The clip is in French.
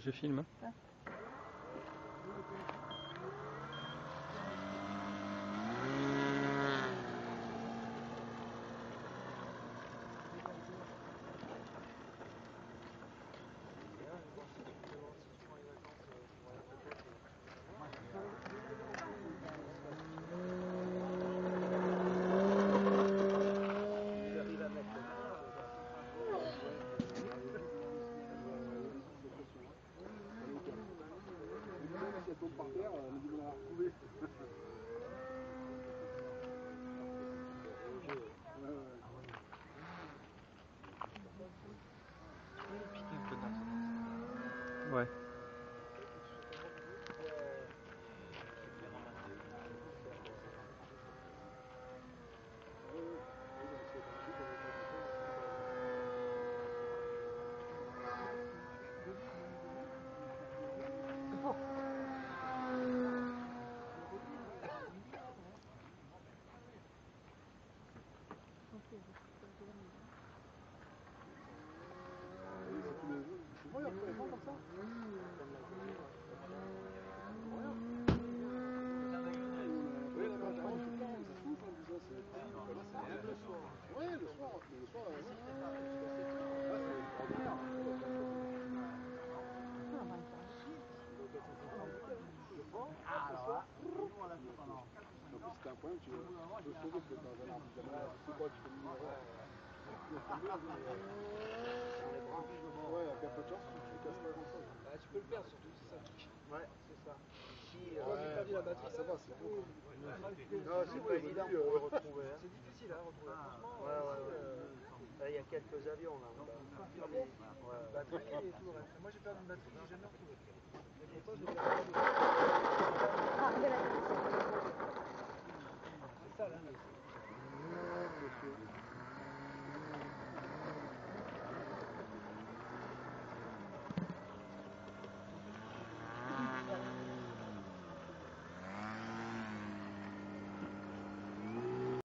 Je filme. Tombe par terre, on dit on l'a retrouvé. Ouais. Ouais, on peut comme ça. Oui, on a tout le temps, c'est fou, comme ça, c'est... le soir. Ouais, le soir, mais le soir, ouais. Ouais, c'est extraordinaire. Ah, alors là, nous on l'a fait pendant. Tu veux tu veux sauver peut-être dans un arbre de gamin, tu sais quoi, tu fais le numéro. Ouais, avec un peu de chance, tu te casses pas grand-chose. Tu peux le perdre surtout, c'est ça. Ouais. C'est ça. Si, Ouais, euh, perdu la batterie, ça va, c'est bon. quoi. Non, c'est pas évident pour le retrouver. C'est difficile à retrouver. Franchement, Ouais, ouais, ici, ouais. euh, il y a quelques avions, là. Batterie et tout. Moi j'ai perdu une batterie, j'ai jamais retrouvé.